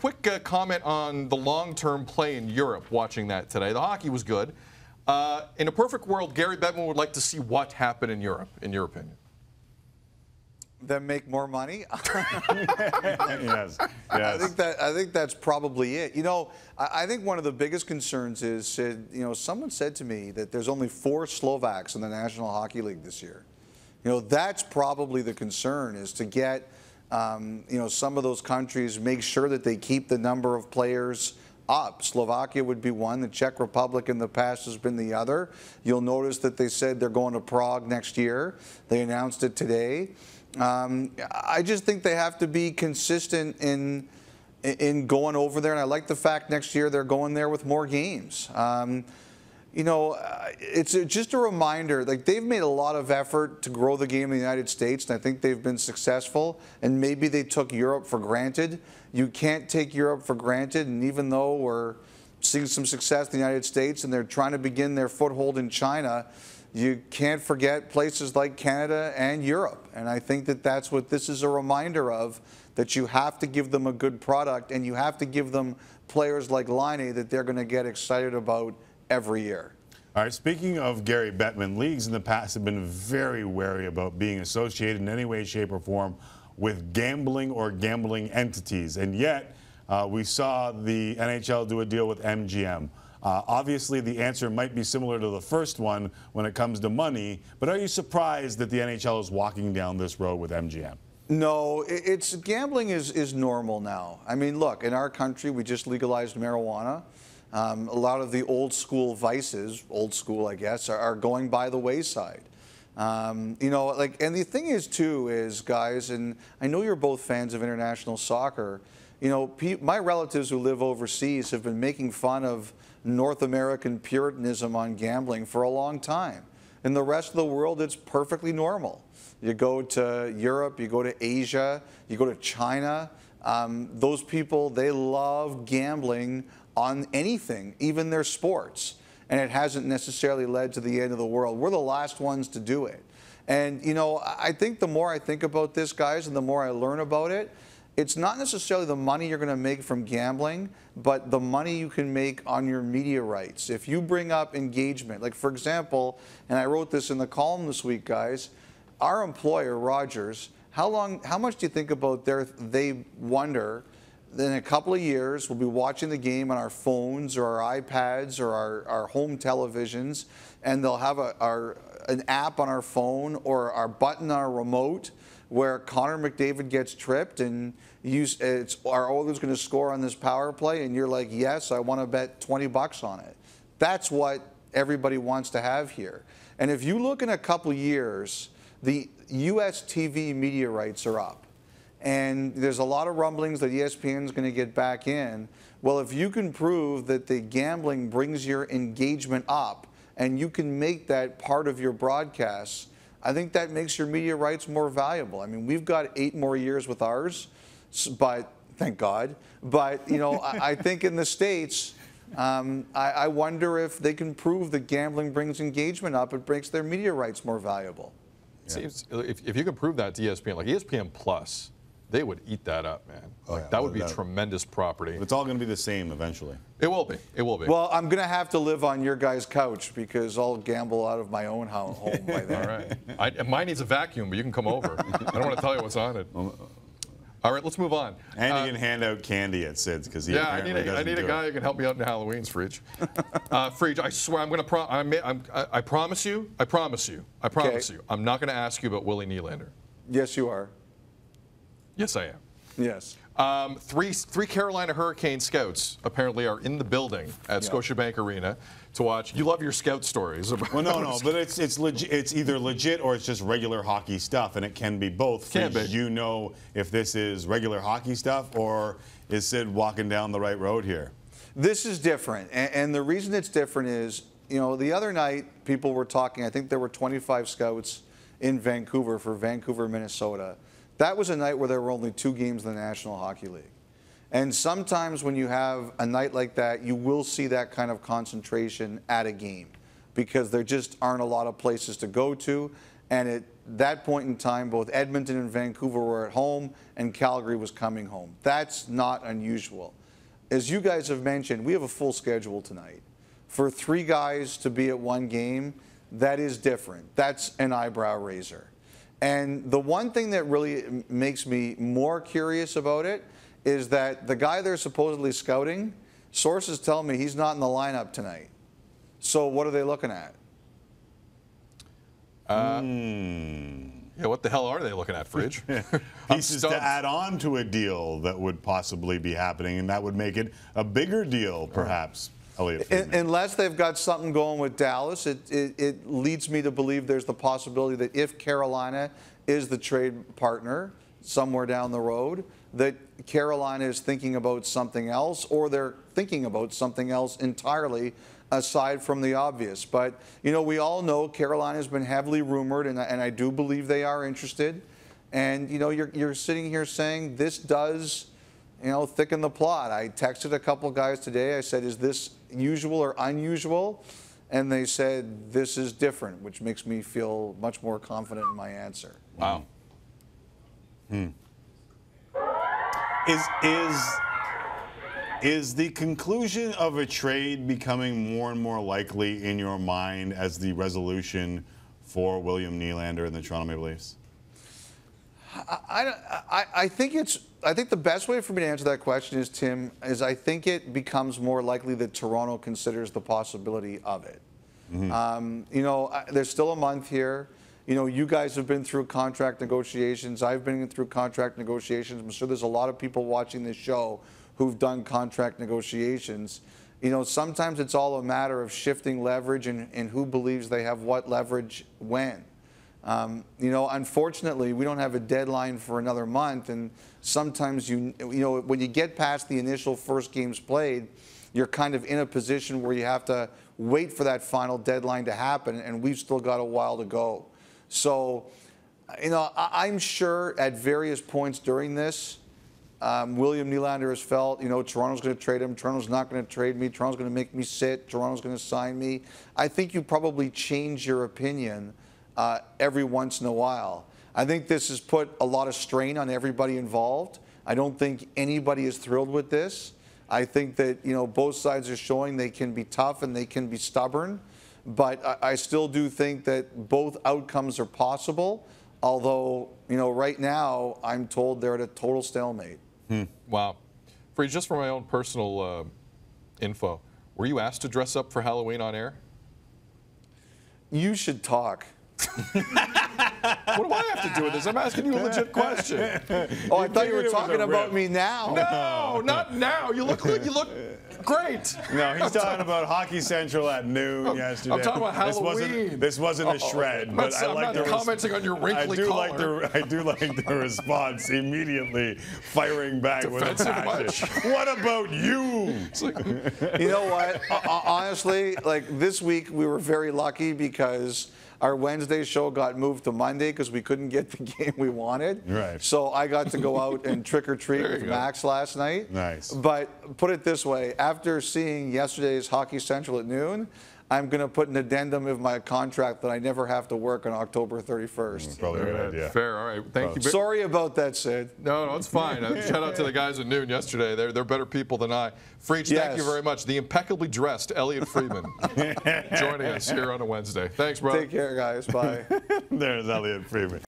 quick uh, comment on the long-term play in Europe. Watching that today, the hockey was good. Uh, in a perfect world, Gary Bettman would like to see what happen in Europe, in your opinion. Them make more money. yes, yes. I think that I think that's probably it. You know, I, I think one of the biggest concerns is, said, you know, someone said to me that there's only four Slovaks in the National Hockey League this year. You know, that's probably the concern is to get, um, you know, some of those countries make sure that they keep the number of players up. Slovakia would be one. The Czech Republic in the past has been the other. You'll notice that they said they're going to Prague next year. They announced it today. Um, I just think they have to be consistent in in going over there, and I like the fact next year they're going there with more games. Um, you know, uh, it's just a reminder. Like they've made a lot of effort to grow the game in the United States, and I think they've been successful. And maybe they took Europe for granted. You can't take Europe for granted, and even though we're seeing some success in the United States, and they're trying to begin their foothold in China you can't forget places like Canada and Europe. And I think that that's what this is a reminder of, that you have to give them a good product and you have to give them players like Laine that they're going to get excited about every year. All right, speaking of Gary Bettman, leagues in the past have been very wary about being associated in any way, shape, or form with gambling or gambling entities. And yet, uh, we saw the NHL do a deal with MGM. Uh, obviously, the answer might be similar to the first one when it comes to money, but are you surprised that the NHL is walking down this road with MGM? No, it's gambling is, is normal now. I mean, look, in our country, we just legalized marijuana. Um, a lot of the old school vices, old school, I guess, are, are going by the wayside. Um, you know, like, and the thing is, too, is, guys, and I know you're both fans of international soccer. You know, my relatives who live overseas have been making fun of North American Puritanism on gambling for a long time. In the rest of the world, it's perfectly normal. You go to Europe, you go to Asia, you go to China. Um, those people, they love gambling on anything, even their sports. And it hasn't necessarily led to the end of the world. We're the last ones to do it. And, you know, I think the more I think about this, guys, and the more I learn about it, it's not necessarily the money you're going to make from gambling, but the money you can make on your media rights. If you bring up engagement, like for example, and I wrote this in the column this week, guys, our employer, Rogers, how long, how much do you think about their, they wonder in a couple of years, we'll be watching the game on our phones or our iPads or our, our home televisions, and they'll have a, our, an app on our phone or our button on our remote where Connor McDavid gets tripped and you, it's, are Oilers going to score on this power play? And you're like, yes, I want to bet 20 bucks on it. That's what everybody wants to have here. And if you look in a couple years, the U.S. TV media rights are up. And there's a lot of rumblings that ESPN is going to get back in. Well, if you can prove that the gambling brings your engagement up and you can make that part of your broadcasts, I think that makes your media rights more valuable. I mean, we've got eight more years with ours, but thank God. But, you know, I, I, think in the States, um, I, I, wonder if they can prove that gambling brings engagement up, it makes their media rights more valuable. Yeah. Seems, if, if you can prove that to ESPN, like ESPN Plus, they would eat that up, man. Oh, like, yeah. that would be that, tremendous property. It's all going to be the same eventually. It will be. It will be. Well, I'm going to have to live on your guys' couch because I'll gamble out of my own home by then. all right. I, mine needs a vacuum, but you can come over. I don't want to tell you what's on it. All right, let's move on. And uh, you can hand out candy at Sid's because he yeah, I need a, I need a guy it. who can help me out in Halloween's Fridge. uh, Freach, I swear I'm going to pro- I, I, I promise you, I promise you, I promise okay. you, I'm not going to ask you about Willie Nylander. Yes, you are. Yes, I am. Yes. Um, three, three Carolina Hurricane scouts apparently are in the building at yeah. Scotiabank Arena to watch. You love your scout stories. well, no, no, but it's it's legit. It's either legit or it's just regular hockey stuff, and it can be both. Can be. You know if this is regular hockey stuff or is Sid walking down the right road here? This is different, and, and the reason it's different is, you know, the other night people were talking. I think there were 25 scouts in Vancouver for Vancouver, Minnesota. That was a night where there were only two games in the National Hockey League. And sometimes when you have a night like that, you will see that kind of concentration at a game because there just aren't a lot of places to go to. And at that point in time, both Edmonton and Vancouver were at home and Calgary was coming home. That's not unusual. As you guys have mentioned, we have a full schedule tonight. For three guys to be at one game, that is different. That's an eyebrow raiser. And the one thing that really makes me more curious about it is that the guy they're supposedly scouting, sources tell me he's not in the lineup tonight. So what are they looking at? Uh, yeah, what the hell are they looking at, Fridge? I'm Pieces to add on to a deal that would possibly be happening, and that would make it a bigger deal, perhaps. Unless they've got something going with Dallas, it, it, it leads me to believe there's the possibility that if Carolina is the trade partner somewhere down the road, that Carolina is thinking about something else or they're thinking about something else entirely aside from the obvious. But, you know, we all know Carolina has been heavily rumored, and I, and I do believe they are interested. And, you know, you're, you're sitting here saying this does you know, thicken the plot. I texted a couple guys today. I said, "Is this usual or unusual?" And they said, "This is different," which makes me feel much more confident in my answer. Wow. Hmm. Is is is the conclusion of a trade becoming more and more likely in your mind as the resolution for William Nylander and the Toronto Maple Leafs? I, don't- I, I think it's. I think the best way for me to answer that question is Tim. Is I think it becomes more likely that Toronto considers the possibility of it. Um, you know, I- there's still a month here. You know, you guys have been through contract negotiations. I've been through contract negotiations. I'm sure there's a lot of people watching this show who've done contract negotiations. You know, sometimes it's all a matter of shifting leverage and, and who believes they have what leverage when. Um, you know, unfortunately, we don't have a deadline for another month, and sometimes you, you know, when you get past the initial first games played, you're kind of in a position where you have to wait for that final deadline to happen, and we've still got a while to go. So, you know, I, I'm sure at various points during this, um, William Nylander has felt, you know, Toronto's going to trade him. Toronto's not going to trade me. Toronto's going to make me sit. Toronto's going to sign me. I think you probably change your opinion uh, every once in a while. I think this has put a lot of strain on everybody involved. I don't think anybody is thrilled with this. I think that you know both sides are showing they can be tough and they can be stubborn, but I, I still do think that both outcomes are possible. Although you know right now I'm told they're at a total stalemate. Wow. Fridge, just for my own personal uh, info, were you asked to dress up for Halloween on air? You should talk. What do I have to do with this? I'm asking you a legit question. Oh, I thought you were talking about rip. me now. No, not now. You look you look great. No, he's talking about Hockey Central at noon yesterday. I'm talking about This Halloween. wasn't, this wasn't a oh, shred, I'm but not- I I'm like not the res- commenting on your wrinkly I do like the I do like the response immediately, firing back with a Defensive passion. What about you? It's like, You know what? Ho- ho- Honestly, like this week we were very lucky because our Wednesday show got moved to Monday because we couldn't get the game we wanted. Right. So I got to go out and trick or treat with go. Max last night. Nice. But put it this way: after seeing yesterday's Hockey Central at noon, I'm going to put an addendum in my contract that I never have to work on October 31st. Probably a good idea. fair. All right. Thank you. Sorry about that, Sid. No, no, it's fine. Uh, shout out to the guys at noon yesterday. They're, they're better people than I. Freach, thank you very much. The impeccably dressed Elliotte Friedman joining us here on a Wednesday. Thanks, bro. Take care, guys. Bye. There's Elliotte Friedman.